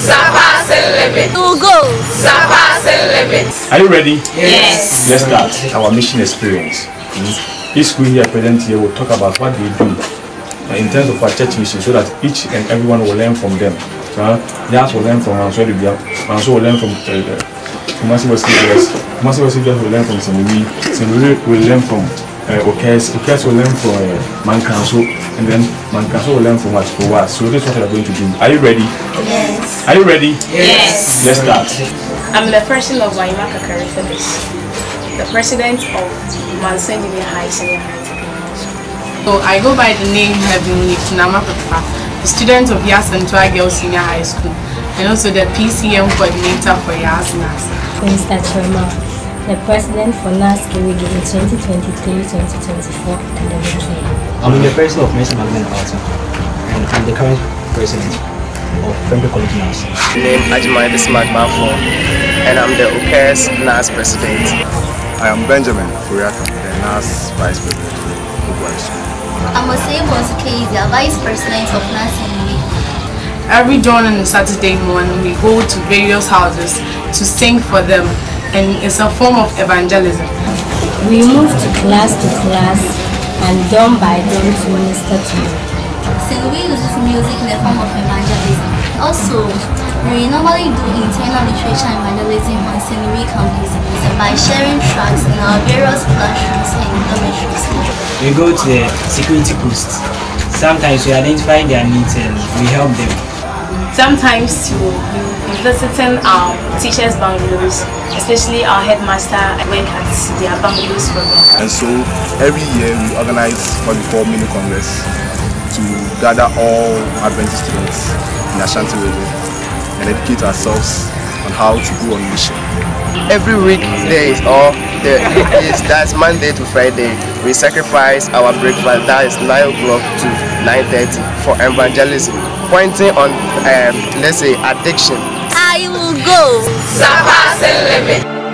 Surpass the limit. Will go. Surpass the limit. Are you ready? Yes. Let's start our mission experience. Each school here present here will talk about what they do uh, in terms of our church mission so that each and everyone will learn from them. Uh, Yas will learn from Answell Bia, Answell will learn from Kumasi Girls, Kumasi Girls will learn from Semewi, Semewi will learn from uh, Okes, Okes will learn from uh, Mankanso, and then Mankanso will learn from what? Kowa. So this is what we are going to do. Are you ready? Yes. Are you ready? Yes. Let's start. I'm the person of Waima Kakari Phyllis, the president of Manson Junior High Senior High School. So I go by the name Heavenly Tunama Papa, the student of Yas and Twa Girls Senior High School, and also the PCM coordinator for Yas NAS. Mr. Choma, the president for NAS Kirigi in 2023-2024 academic year. I'm the president of Mason Magdalene Alton, and I'm the current president of Pembrokeshire College NAS. My name is Ajimai Bismarck Mafo, and I'm the OKS NAS president. I am Benjamin Furiata, the NAS Vice President of Oguai School. I'm Osebo the Vice President of Nursing Week. Every dawn and Saturday morning, we go to various houses to sing for them, and it's a form of evangelism. We move to class to class and dorm by dorm to minister to you. St. we use music in the form of evangelism. Also, we normally do internal literature evangelism on St. Louis campus by sharing tracks in our various classrooms and dormitories. We go to the security posts. Sometimes we identify their needs and we help them. Sometimes we will be visiting our teachers' bungalows, especially our headmaster went at their bungalows for them. And so every year we organize what we call mini congress to gather all Adventist students in Ashanti region and educate ourselves on how to go on mission. Every weekday or the is that's Monday to Friday, we sacrifice our breakfast that is 9 o'clock to 9.30 for evangelism, pointing on, um, let's say, addiction. I will go. Surpass the limit.